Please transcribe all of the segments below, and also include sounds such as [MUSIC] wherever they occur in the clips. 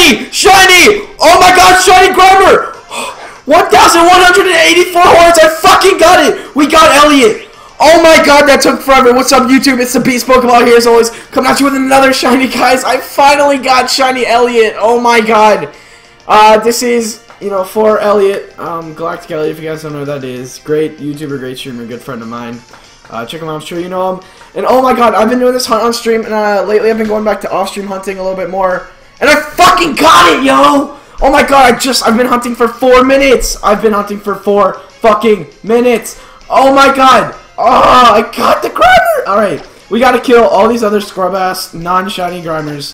Shiny! Shiny! Oh my god, Shiny Grimer! [GASPS] 1,184 hordes! I fucking got it! We got Elliot! Oh my god, that took forever. What's up, YouTube? It's the Beast PokeBaller here, as always. Coming at you with another shiny, guys. I finally got Shiny Elliot. Oh my god. Uh, this is, you know, for Elliot, um, Galactic Elliot, if you guys don't know who that is. Great YouTuber, great streamer, good friend of mine. Uh, check him out, I'm sure you know him. And oh my god, I've been doing this hunt on stream, and uh, lately I've been going back to off-stream hunting a little bit more. And I fucking got it, yo! Oh my god, I just, I've been hunting for four minutes! I've been hunting for four fucking minutes! Oh my god! Oh, I got the Grimer! Alright, we gotta kill all these other scrub-ass, non-shiny Grimers.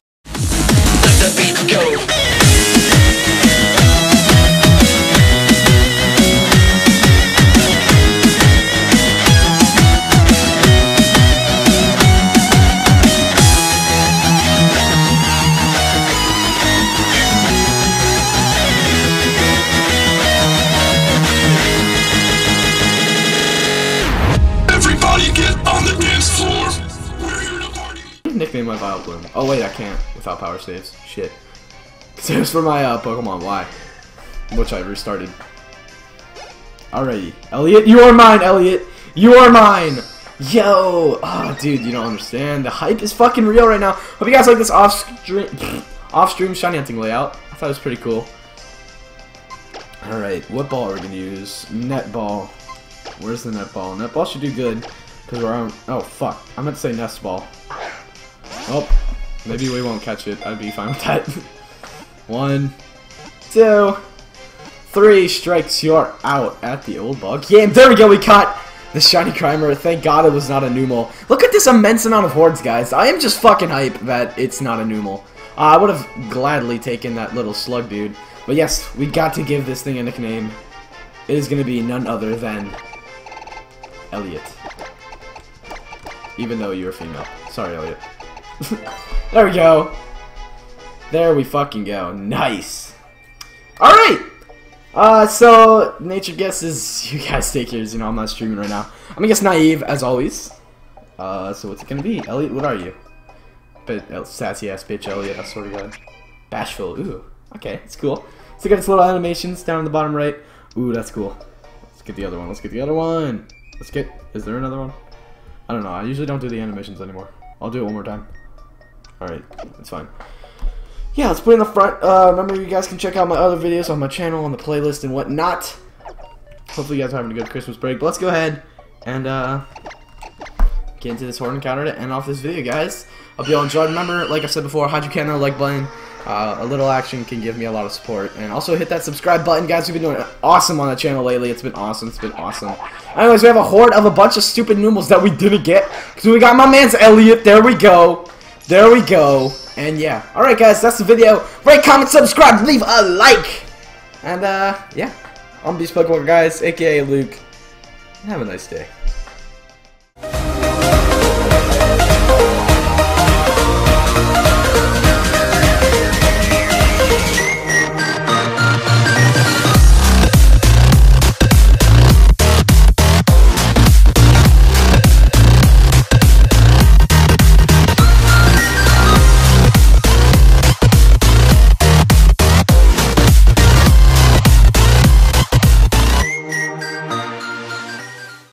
Nickname my bloom. Oh wait, I can't without PowerSaves. Shit. Cause it was for my uh, Pokemon Y, which I restarted. Alrighty, Elliot, you are mine, Elliot. You are mine. Yo, oh dude, you don't understand. The hype is fucking real right now. Hope you guys like this off-stream, [LAUGHS] off-stream shiny hunting layout. I thought it was pretty cool. Alright, what ball are we gonna use? Net ball. Where's the net ball? Net ball should do good. Because we're on... Oh, fuck. I meant to say nest ball. Oh, maybe we won't catch it. I'd be fine with that. [LAUGHS] One, two, three strikes. You're out at the old bug game. There we go. We caught the shiny Grimer. Thank God it was not a Numel. Look at this immense amount of hordes, guys. I am just fucking hype that it's not a Numel. Uh, I would have gladly taken that little slug dude. But yes, we got to give this thing a nickname. It is going to be none other than Elliot. Even though you're female. Sorry, Elliot. [LAUGHS] there we go. There we fucking go. Nice. Alright! Uh, so, nature guesses, [LAUGHS] you guys take yours, you know, I'm not streaming right now. I'm gonna guess naive, as always. Uh, so what's it gonna be? Elliot, what are you? But uh, sassy ass bitch, Elliot, I swear to god. Bashful, ooh. Okay, it's cool. So got its little animations down in the bottom right. Ooh, that's cool. Let's get the other one, let's get the other one. Let's get, is there another one? I don't know, I usually don't do the animations anymore. I'll do it one more time. Alright, it's fine. Yeah, let's put it in the front. Uh, remember, you guys can check out my other videos on my channel, on the playlist, and whatnot. Hopefully you guys are having a good Christmas break. But let's go ahead and uh, get into this horde encounter to end off this video, guys. Hope you all enjoyed. Remember, like I said before, how'd you can like button. Uh, a little action can give me a lot of support. And also hit that subscribe button, guys. We've been doing awesome on the channel lately. It's been awesome. It's been awesome. Anyways, we have a horde of a bunch of stupid Numels that we didn't get. Because we got my man's Elliot. There we go. There we go. And yeah. Alright, guys. That's the video. Rate, comment, subscribe, leave a like. And uh, yeah. I'm Beast PokeBaller, guys, aka Luke. Have a nice day.